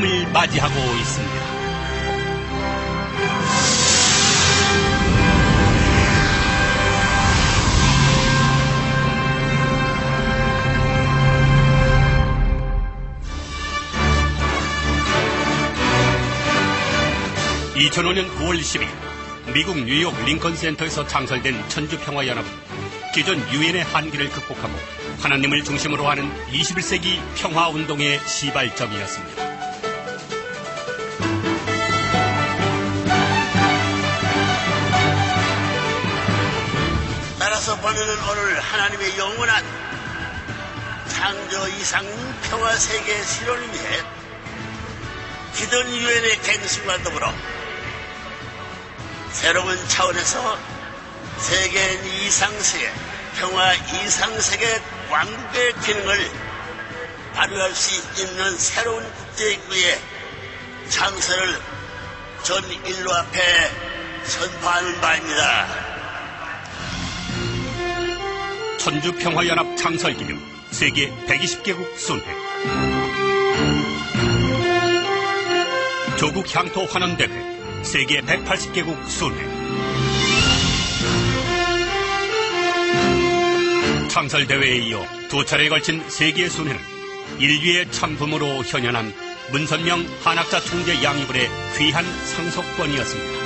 아침을 맞이하고 있습니다. (2005년 9월 10일) 미국 뉴욕 링컨 센터에서 창설된 천주평화연합은 기존 유엔의 한계를 극복하고 하나님을 중심으로 하는 21세기 평화운동의 시발점이었습니다. 따라서 보면은 오늘 하나님의 영원한 창조 이상 평화 세계 실현을 위해 기존 유엔의 갱신과 더불어 새로운 차원에서 세계 이상세계 평화 이상세계 왕국의 기능을 발휘할 수 있는 새로운 국제기구의 창설을 전 인류 앞에 선포하는 바입니다. 천주평화연합 창설 기념 세계 120개국 순회 조국 향토 환원대회 세계 180개국 순회 창설 대회에 이어 두 차례에 걸친 세계 순회는 인류의 참품으로 현현한 문선명 한학자 총재 양이불의 귀한 상속권이었습니다.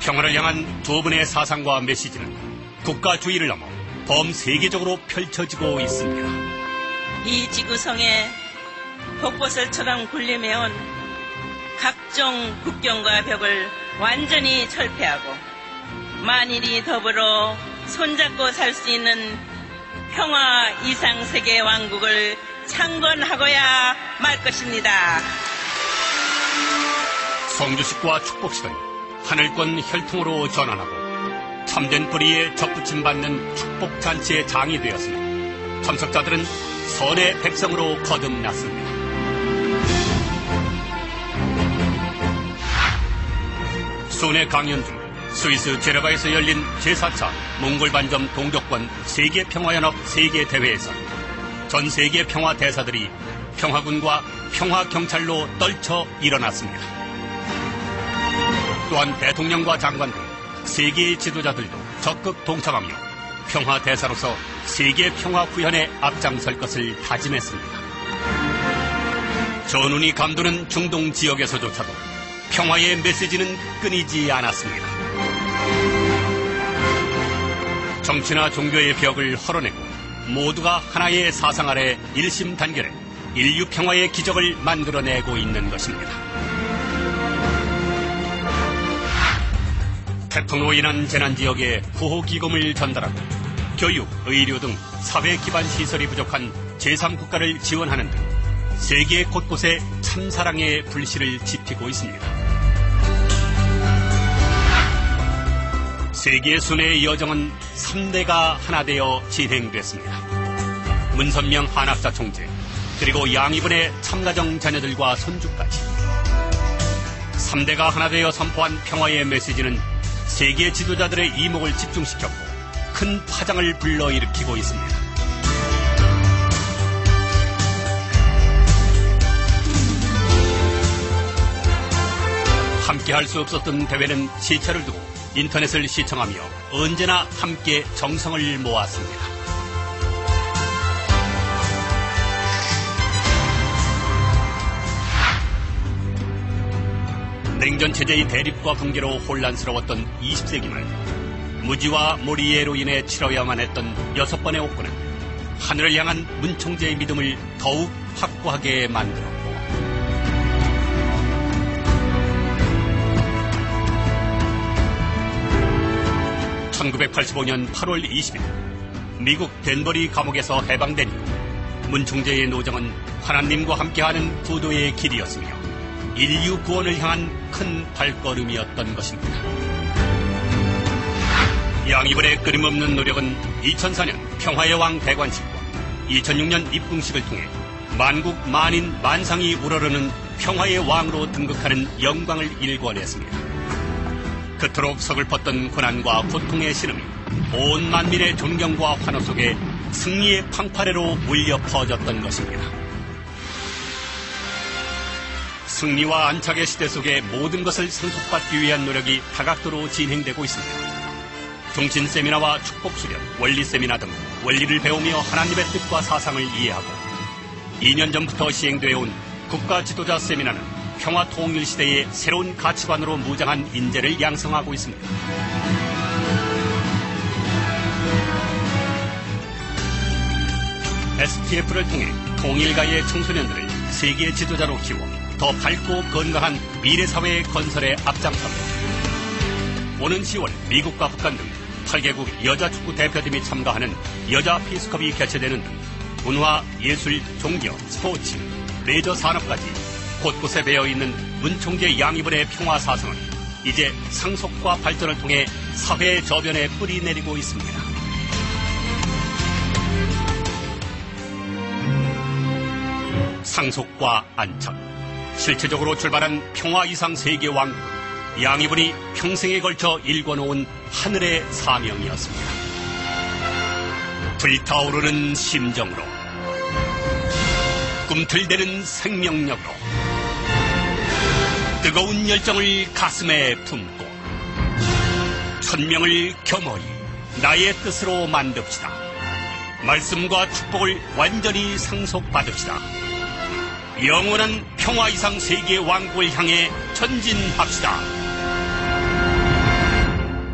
평화를 향한 두 분의 사상과 메시지는 국가주의를 넘어 범세계적으로 펼쳐지고 있습니다. 이 지구성에 곳곳을처럼 군림해온 각종 국경과 벽을 완전히 철폐하고 만일이 더불어 손잡고 살 수 있는 평화 이상 세계 왕국을 창건하고야 말 것입니다. 성주식과 축복식은 하늘권 혈통으로 전환하고 참된 뿌리에 접붙임 받는 축복 잔치의 장이 되었으며 참석자들은 선의 백성으로 거듭났습니다. 순회 강연 중 스위스 제네바에서 열린 제4차 몽골 반점 동족권 세계평화연합 세계대회에서 전 세계 평화 대사들이 평화군과 평화경찰로 떨쳐 일어났습니다. 또한 대통령과 장관 등 세계의 지도자들도 적극 동참하며 평화 대사로서 세계 평화 구현에 앞장설 것을 다짐했습니다. 전운이 감도는 중동 지역에서조차도 평화의 메시지는 끊이지 않았습니다. 정치나 종교의 벽을 헐어내고 모두가 하나의 사상 아래 일심 단결해 인류 평화의 기적을 만들어내고 있는 것입니다. 태풍으로 인한 재난 지역에 후호기금을 전달하고 교육, 의료 등 사회 기반 시설이 부족한 제3국가를 지원하는 등 세계 곳곳에 참사랑의 불씨를 지피고 있습니다. 세계 순회의 여정은 3대가 하나 되어 진행됐습니다. 문선명 한학사 총재, 그리고 양이분의 참가정 자녀들과 손주까지. 3대가 하나 되어 선포한 평화의 메시지는 세계 지도자들의 이목을 집중시켰고 큰 파장을 불러일으키고 있습니다. 함께 할 수 없었던 대회는 시차를 두고 인터넷을 시청하며 언제나 함께 정성을 모았습니다. 냉전 체제의 대립과 붕괴로 혼란스러웠던 20세기 말 무지와 모리에로 인해 치러야만 했던 여섯 번의 옥군은 하늘을 향한 문총재의 믿음을 더욱 확고하게 만들었고 1985년 8월 20일 미국 덴버리 감옥에서 해방된 이후 문총재의 노정은 하나님과 함께하는 부도의 길이었으며 인류 구원을 향한 큰 발걸음이었던 것입니다. 양이번의 끊임없는 노력은 2004년 평화의 왕 대관식과 2006년 입궁식을 통해 만국 만인 만상이 우러르는 평화의 왕으로 등극하는 영광을 일궈냈습니다. 그토록 서글펐던 고난과 고통의 신음이 온 만민의 존경과 환호 속에 승리의 팡파레로 울려 퍼졌던 것입니다. 승리와 안착의 시대 속에 모든 것을 상속받기 위한 노력이 다각도로 진행되고 있습니다. 종친 세미나와 축복 수련, 원리 세미나 등 원리를 배우며 하나님의 뜻과 사상을 이해하고 2년 전부터 시행되어 온 국가 지도자 세미나는 평화 통일 시대의 새로운 가치관으로 무장한 인재를 양성하고 있습니다. STF를 통해 통일가의 청소년들을 세계 지도자로 키워 더 밝고 건강한 미래 사회의 건설에 앞장섭니다. 오는 10월 미국과 북한 등 8개국 여자 축구 대표팀이 참가하는 여자 피스컵이 개최되는 등 문화, 예술, 종교, 스포츠, 레저 산업까지 곳곳에 배어 있는 문총재 양이분의 평화 사상은 이제 상속과 발전을 통해 사회 저변에 뿌리 내리고 있습니다. 상속과 안착, 실체적으로 출발한 평화 이상 세계 왕국, 양이분이 평생에 걸쳐 일궈놓은 하늘의 사명이었습니다. 불타오르는 심정으로, 꿈틀대는 생명력으로, 뜨거운 열정을 가슴에 품고, 천명을 겸허히 나의 뜻으로 만듭시다. 말씀과 축복을 완전히 상속받읍시다. 영원한 평화 이상 세계 왕국을 향해 전진합시다.